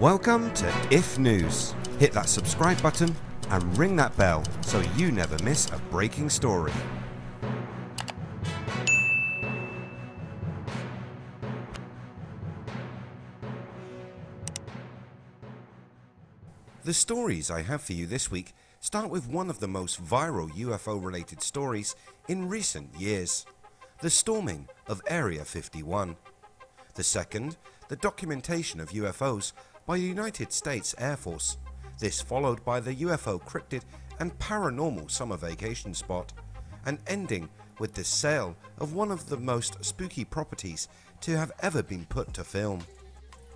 Welcome to If News. Hit that subscribe button and ring that bell so you never miss a breaking story. The stories I have for you this week start with one of the most viral UFO related stories in recent years the storming of Area 51. The second, the documentation of UFOs by the United States Air Force. This followed by the UFO cryptid and paranormal summer vacation spot, and ending with the sale of one of the most spooky properties to have ever been put to film.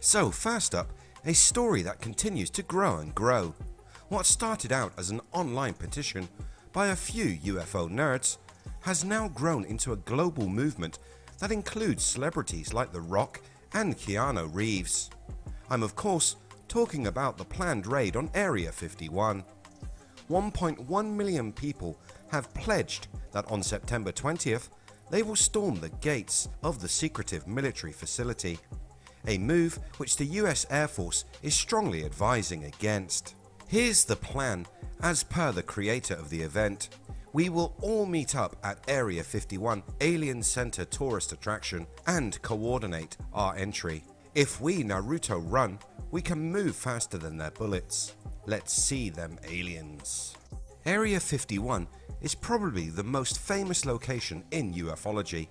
So, first up, a story that continues to grow and grow. What started out as an online petition by a few UFO nerds has now grown into a global movement that includes celebrities like The Rock and Keanu Reeves. I'm of course talking about the planned raid on Area 51. 1.1 million people have pledged that on September 20th they will storm the gates of the secretive military facility, a move which the US Air Force is strongly advising against. Here's the plan as per the creator of the event. We will all meet up at Area 51 Alien Center tourist attraction and coordinate our entry. If we Naruto run, we can move faster than their bullets. Let's see them aliens. Area 51 is probably the most famous location in ufology.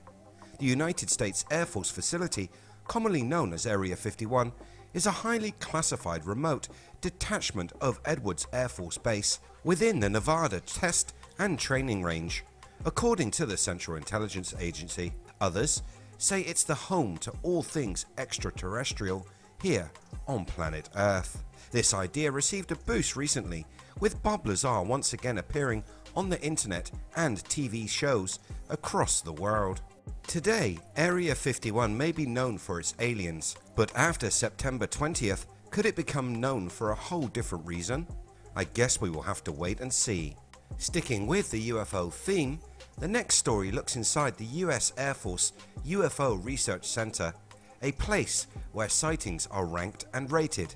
The United States Air Force facility, commonly known as Area 51, is a highly classified remote detachment of Edwards Air Force Base within the Nevada Test and Training Range, according to the Central Intelligence Agency. Others say it's the home to all things extraterrestrial here on planet Earth. This idea received a boost recently, with Bob Lazar once again appearing on the internet and TV shows across the world. Today, Area 51 may be known for its aliens, but after September 20th, could it become known for a whole different reason? I guess we will have to wait and see. Sticking with the UFO theme, the next story looks inside the US Air Force UFO Research Center, a place where sightings are ranked and rated.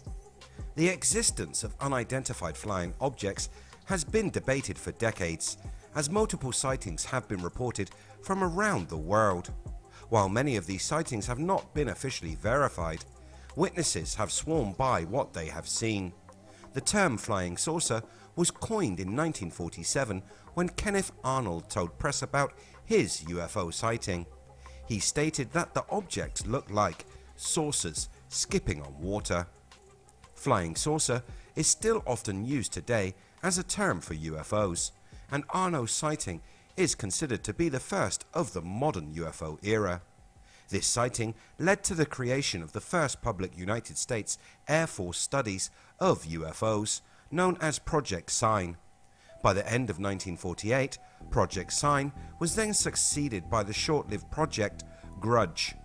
The existence of unidentified flying objects has been debated for decades, as multiple sightings have been reported from around the world. While many of these sightings have not been officially verified, witnesses have sworn by what they have seen. The term flying saucer was coined in 1947 when Kenneth Arnold told press about his UFO sighting. He stated that the objects looked like saucers skipping on water. Flying saucer is still often used today as a term for UFOs, and Arnold's sighting is considered to be the first of the modern UFO era. This sighting led to the creation of the first public United States Air Force studies of UFOs, known as Project Sign. By the end of 1948, Project Sign was then succeeded by the short-lived Project Grudge,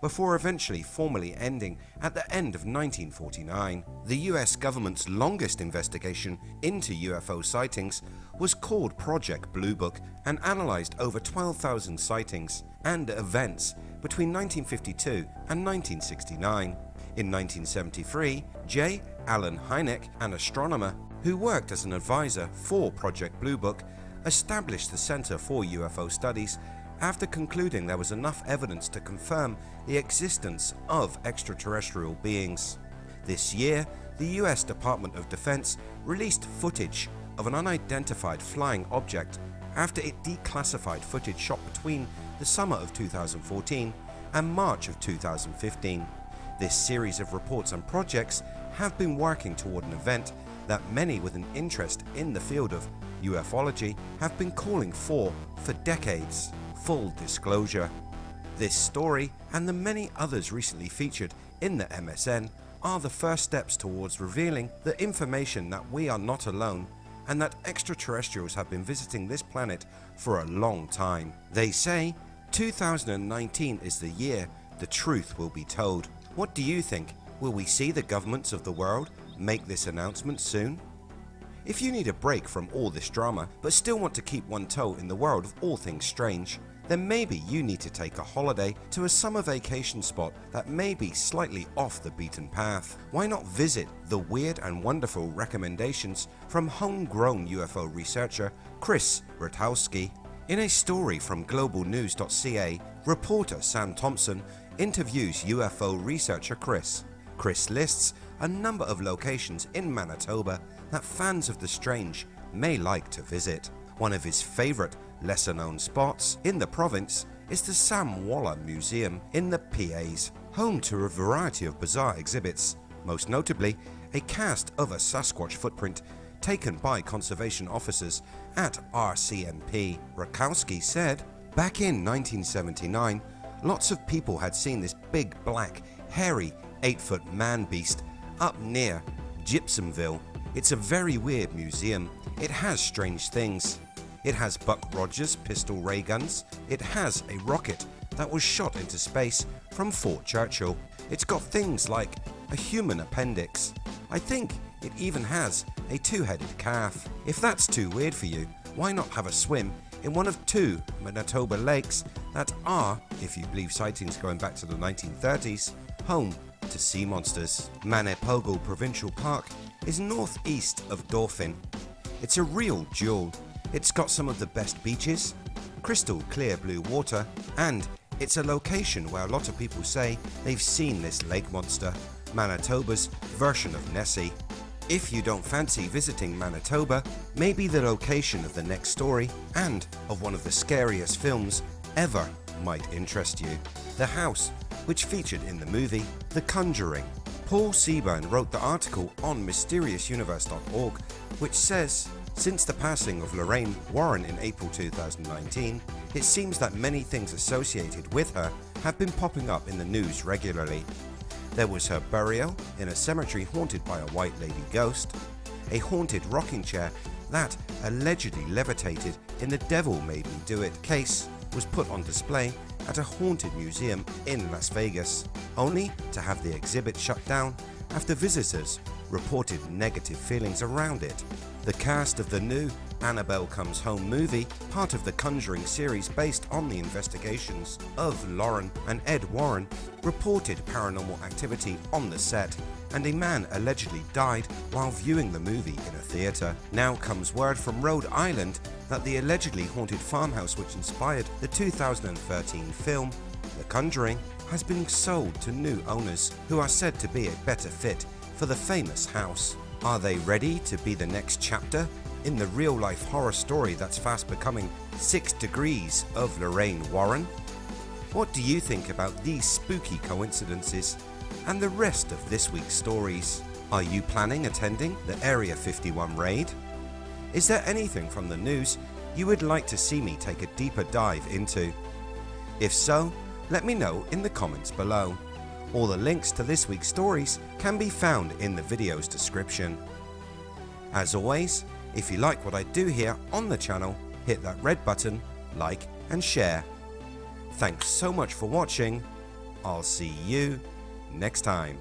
before eventually formally ending at the end of 1949. The US government's longest investigation into UFO sightings was called Project Blue Book and analysed over 12,000 sightings and events between 1952 and 1969. In 1973, J. Allen Hynek, an astronomer who worked as an advisor for Project Blue Book, established the Center for UFO Studies after concluding there was enough evidence to confirm the existence of extraterrestrial beings. This year, the US Department of Defense released footage of an unidentified flying object after it declassified footage shot between the summer of 2014 and March of 2015. This series of reports and projects have been working toward an event that many with an interest in the field of ufology have been calling for for decades full disclosure. This story and the many others recently featured in the MSN are the first steps towards revealing the information that we are not alone and that extraterrestrials have been visiting this planet for a long time. They say 2019 is the year the truth will be told. What do you think? Will we see the governments of the world make this announcement soon? If you need a break from all this drama but still want to keep one toe in the world of all things strange, then maybe you need to take a holiday to a summer vacation spot that may be slightly off the beaten path. Why not visit the weird and wonderful recommendations from homegrown UFO researcher Chris Rutkowski? In a story from globalnews.ca, reporter Sam Thompson interviews UFO researcher Chris. Chris lists a number of locations in Manitoba that fans of the strange may like to visit. One of his favourite lesser known spots in the province is the Sam Waller Museum in the Pas, home to a variety of bizarre exhibits, most notably a cast of a Sasquatch footprint taken by conservation officers at RCMP. Rutkowski said, Back in 1979, lots of people had seen this big black, hairy, 8 foot man beast up near Gypsumville. It's a very weird museum. It has strange things. It has Buck Rogers pistol ray guns. It has a rocket that was shot into space from Fort Churchill. It's got things like a human appendix. I think it even has a two-headed calf. If that's too weird for you, why not have a swim in one of two Manitoba lakes that are, if you believe sightings going back to the 1930s, home to sea monsters. Manipogo Provincial Park is northeast of Dauphin. It's a real jewel it's got some of the best beaches, crystal clear blue water, and it's a location where a lot of people say they've seen this lake monster, Manitoba's version of Nessie. If you don't fancy visiting Manitoba, maybe the location of the next story and of one of the scariest films ever might interest you. The house, which featured in the movie The Conjuring. Paul Seaburn wrote the article on MysteriousUniverse.org, which says since the passing of Lorraine Warren in April 2019, it seems that many things associated with her have been popping up in the news regularly. There was her burial in a cemetery haunted by a white lady ghost, a haunted rocking chair that allegedly levitated in the Devil Made Me Do It case was put on display at a haunted museum in Las Vegas, only to have the exhibit shut down after visitors reported negative feelings around it. The cast of the new Annabelle Comes Home movie, part of the Conjuring series based on the investigations of Lorraine and Ed Warren, reported paranormal activity on the set, and a man allegedly died while viewing the movie in a theatre. Now comes word from Rhode Island that the allegedly haunted farmhouse which inspired the 2013 film, The Conjuring, has been sold to new owners who are said to be a better fit for the famous house. Are they ready to be the next chapter in the real life horror story that's fast becoming 6 Degrees of Lorraine Warren? What do you think about these spooky coincidences and the rest of this week's stories? Are you planning attending the Area 51 raid? Is there anything from the news you would like to see me take a deeper dive into? If so, let me know in the comments below. All the links to this week's stories can be found in the video's description. As always, if you like what I do here on the channel, hit that red button, like and share. Thanks so much for watching. I'll see you next time.